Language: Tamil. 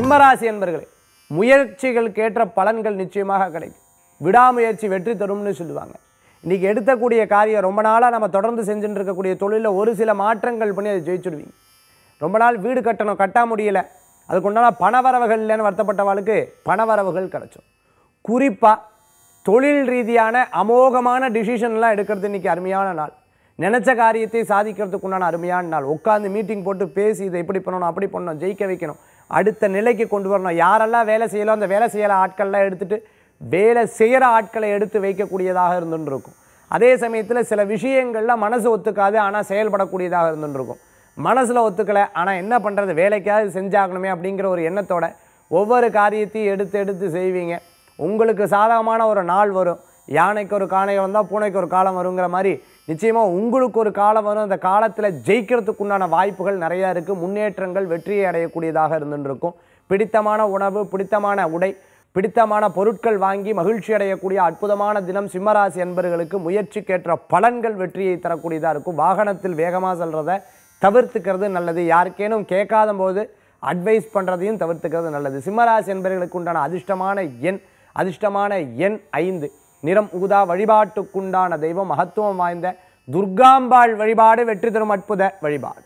சிம்மராசி என்பர்களே முயற்சிகளுக்கு ஏற்ற பலன்கள் நிச்சயமாக கிடைக்கும். விடாமுயற்சி வெற்றி தரும்னு சொல்லுவாங்க. இன்னைக்கு எடுத்தக்கூடிய காரியம் ரொம்ப நாளாக நம்ம தொடர்ந்து செஞ்சுட்டு இருக்கக்கூடிய தொழிலில் ஒரு சில மாற்றங்கள் பண்ணி அதை ஜெயிச்சுடுவீங்க ரொம்ப நாள் வீடு கட்டணும் கட்ட முடியல. அதுக்கு உண்டான பணவரவுகள் இல்லைன்னு வருத்தப்பட்டவாளுக்கு பணவரவுகள் கிடைச்சோம் குறிப்பாக தொழில் ரீதியான அமோகமான டிசிஷன்லாம் எடுக்கிறது இன்னைக்கு அருமையான நாள். நினச்ச காரியத்தை சாதிக்கிறதுக்கு உண்டான அருமையான நாள். உட்காந்து மீட்டிங் போட்டு பேசி இதை எப்படி பண்ணணும் அப்படி பண்ணணும் ஜெயிக்க வைக்கணும். அடுத்த நிலைக்கு கொண்டு வரணும். யாரெல்லாம் வேலை செய்யலோ அந்த வேலை செய்யலை ஆட்கள்லாம் எடுத்துகிட்டு வேலை செய்கிற ஆட்களை எடுத்து வைக்கக்கூடியதாக இருந்துருக்கும் அதே சமயத்தில் சில விஷயங்களில் மனசு ஒத்துக்காது ஆனால் செயல்படக்கூடியதாக இருந்துருக்கும் மனசில் ஒத்துக்கலை ஆனால் என்ன பண்ணுறது வேலைக்காவது செஞ்சாகணுமே அப்படிங்கிற ஒரு எண்ணத்தோட ஒவ்வொரு காரியத்தையும் எடுத்து எடுத்து செய்வீங்க. உங்களுக்கு சாதகமான ஒரு நாள் வரும். யானைக்கு ஒரு காணை வந்தால் பூனைக்கு ஒரு காலம் வருங்கிற மாதிரி நிச்சயமாக உங்களுக்கு ஒரு காலம் வரும். அந்த காலத்தில் ஜெயிக்கிறதுக்கு உண்டான வாய்ப்புகள் நிறையா இருக்குது முன்னேற்றங்கள் வெற்றியை அடையக்கூடியதாக இருந்துருக்கும். பிடித்தமான உணவு பிடித்தமான உடை பிடித்தமான பொருட்கள் வாங்கி மகிழ்ச்சி அடையக்கூடிய அற்புதமான தினம் சிம்மராசி என்பர்களுக்கு முயற்சிக்கேற்ற பலன்கள் வெற்றியை தரக்கூடியதாக இருக்கும். வாகனத்தில் வேகமாக செல்கிறத தவிர்த்துக்கிறது நல்லது. யாருக்கேனும் கேட்காத போது அட்வைஸ் பண்ணுறதையும் தவிர்த்துக்கிறது நல்லது. சிம்மராசி என்பவர்களுக்கு உண்டான அதிர்ஷ்டமான எண் அதிர்ஷ்டமான எண் ஐந்து. நிறம் ஊதா வழிபாட்டுக்குண்டான தெய்வம் மகத்துவம் வாய்ந்த துர்காம்பாள் வழிபாடு வெற்றி தரும் அற்புத வழிபாடு.